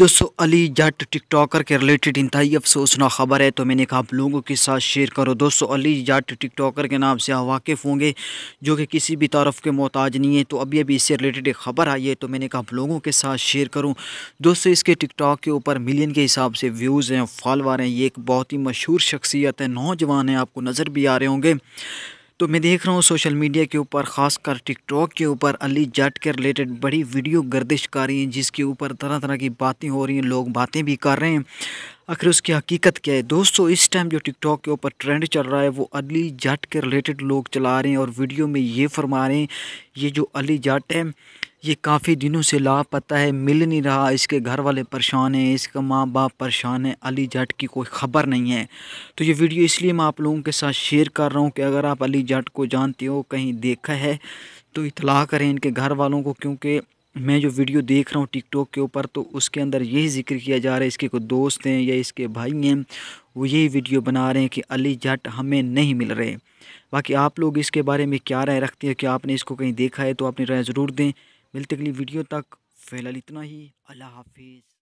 दोस्तों, अली जट टिकटॉकर के रिलेटेड इंतई अफसोसना खबर है तो मैंने कहा आप लोगों के साथ शेयर करो। दोस्तों, अली जट टिकटॉकर के नाम से वाकिफ़ होंगे, जो कि किसी भी तरफ़ के मोहताज नहीं है। तो अभी अभी इससे रिलेटेड एक ख़बर आई है तो मैंने कहा आप लोगों के साथ शेयर करूँ। दोस्तों, इसके टिकटॉक के ऊपर मिलियन के हिसाब से व्यूज़ हैं फॉलोवर हैं। ये एक बहुत ही मशहूर शख्सियत है, नौजवान है, आपको नज़र भी आ रहे होंगे। तो मैं देख रहा हूँ सोशल मीडिया के ऊपर, ख़ासकर टिकटॉक के ऊपर, अली जट के रिलेटेड बड़ी वीडियो गर्दिश कर रही हैं, जिसके ऊपर तरह तरह की बातें हो रही हैं, लोग बातें भी कर रहे हैं। आखिर उसकी हकीकत क्या है? दोस्तों, इस टाइम जो टिकटॉक के ऊपर ट्रेंड चल रहा है, वो अली जट के रिलेटेड लोग चला रहे हैं और वीडियो में ये फरमा रहे हैं, ये जो अली जट है ये काफ़ी दिनों से लापता है, मिल नहीं रहा। इसके घर वाले परेशान हैं, इसका माँ बाप परेशान है, अली जट की कोई ख़बर नहीं है। तो ये वीडियो इसलिए मैं आप लोगों के साथ शेयर कर रहा हूँ कि अगर आप अली जट को जानते हो, कहीं देखा है तो इतला करें इनके घर वालों को, क्योंकि मैं जो वीडियो देख रहा हूँ टिकटॉक के ऊपर तो उसके अंदर यही ज़िक्र किया जा रहा है, इसके कोई दोस्त हैं या इसके भाई हैं, वो यही वीडियो बना रहे हैं कि अली जट हमें नहीं मिल रहे। बाकी आप लोग इसके बारे में क्या राय रखते हैं कि आपने इसको कहीं देखा है तो अपनी राय ज़रूर दें। मिलते अगली वीडियो तक फ़िलहाल इतना ही। अल्लाह हाफिज़।